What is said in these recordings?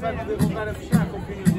Vamos derrubar a fechar, companheiro.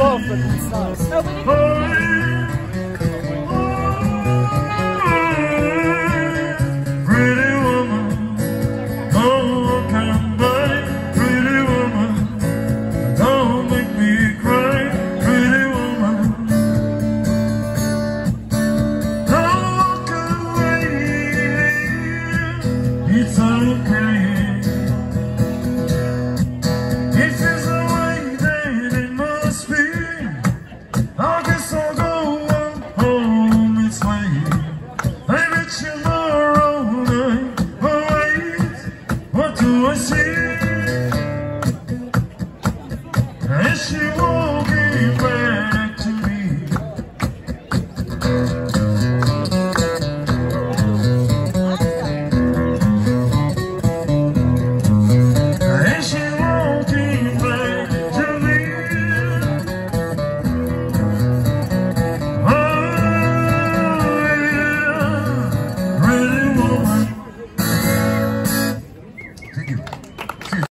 both. Pretty woman, of body. Pretty woman, don't make me cry. Pretty woman, don't away. It's okay. Yes, you.